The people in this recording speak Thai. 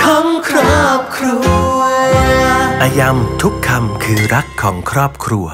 ของครอบครัวอายำทุกคำคือรักของครอบครัว